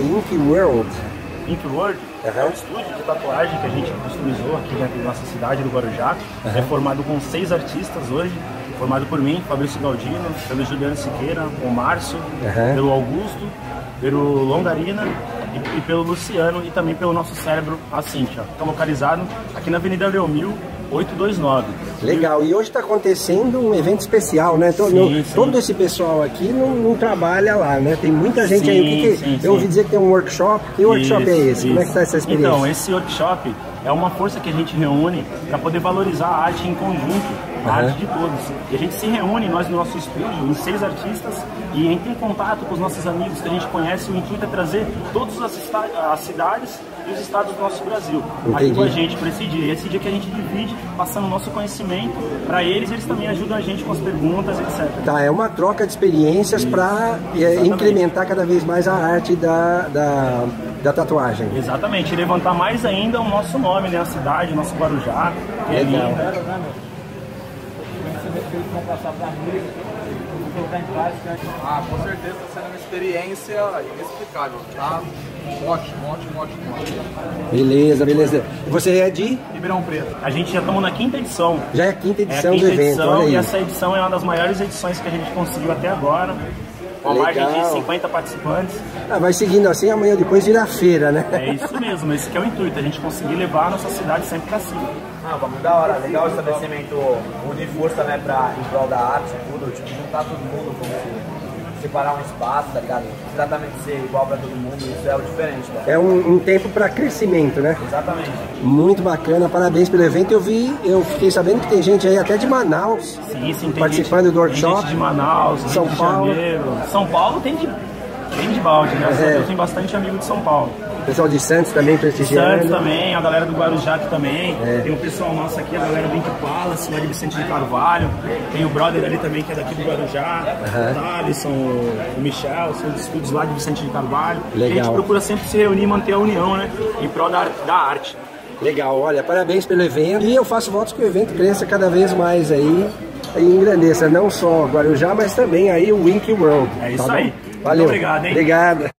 Ink World? Ink World é um estúdio de tatuagem que a gente customizou aqui dentro da nossa cidade do Guarujá. É formado com seis artistas hoje, formado por mim, Fabrício Galdino, pelo Juliano Siqueira, o Márcio, pelo Augusto, pelo Longarina e, e, pelo Luciano e também pelo nosso cérebro, a Cintia. Está localizado aqui na Avenida Leomil, 829. Legal, e hoje está acontecendo um evento especial, né? Todo, sim, sim. todo esse pessoal aqui não, não, trabalha lá, né? Tem muita gente sim, aí. Que que, eu ouvi dizer que tem um workshop. Que workshop é esse? Isso. Como é que está essa experiência? Então, esse workshop é uma força que a gente reúne para poder valorizar a arte em conjunto a arte de todos. E a gente se reúne, nós no nosso estúdio, em seis artistas, e entra em contato com os nossos amigos que a gente conhece. O intuito é trazer todas as, as cidades e os estados do nosso Brasil Entendi. aqui com a gente para esse dia. E esse dia que a gente divide, passando o nosso conhecimento para eles, eles também ajudam a gente com as perguntas, etc. Tá, é uma troca de experiências para é, incrementar cada vez mais a arte da, da, da tatuagem. Exatamente, e levantar mais ainda o nosso nome, né? A cidade, o nosso Guarujá. Que é Legal. Respeito vão passar para mim, colocar em prática. Ah, com certeza está sendo uma experiência inexplicável. Tá ótimo, ótimo, ótimo, ótimo. Beleza, beleza. E você é de? Ribeirão Preto. A gente já estamos na quinta edição. Já é a quinta edição é a quinta do evento, edição, olha aí. E essa edição é uma das maiores edições que a gente conseguiu até agora com a margem de 50 participantes. Ah, vai seguindo assim, amanhã depois vira feira, né? É isso mesmo, esse é o intuito, a gente conseguir levar a nossa cidade sempre para cima. Ah, vamos da hora, legal o estabelecimento unir força, né, pra, em prol da arte, tudo, tipo, juntar todo mundo, como se separar um espaço, tá ligado? Exatamente ser igual para todo mundo, isso é o diferente. É um, um tempo para crescimento, né? Exatamente. Muito bacana, parabéns pelo evento. Eu vi, eu fiquei sabendo que tem gente aí até de Manaus sim, sim, participando gente, do workshop. Tem gente de Manaus, São Paulo. São Paulo tem de, tem de balde, né? É. Eu tenho bastante amigo de São Paulo. Pessoal de Santos também prestigiando. Santos também, a galera do Guarujá aqui também. É. Tem o pessoal nosso aqui, a galera do Ink Palace, lá de Vicente de Carvalho. Tem o brother ali também, que é daqui do Guarujá. Uhum. O Thaleson, o Michel, são dos estúdios lá de Vicente de Carvalho. Legal. a gente procura sempre se reunir e manter a união, né? Em prol da, da arte. Legal, olha, parabéns pelo evento. E eu faço votos que o evento cresça cada vez mais aí e engrandeça não só Guarujá, mas também aí o Wink World. É isso tá aí. Valeu. Muito obrigado, hein? Obrigado.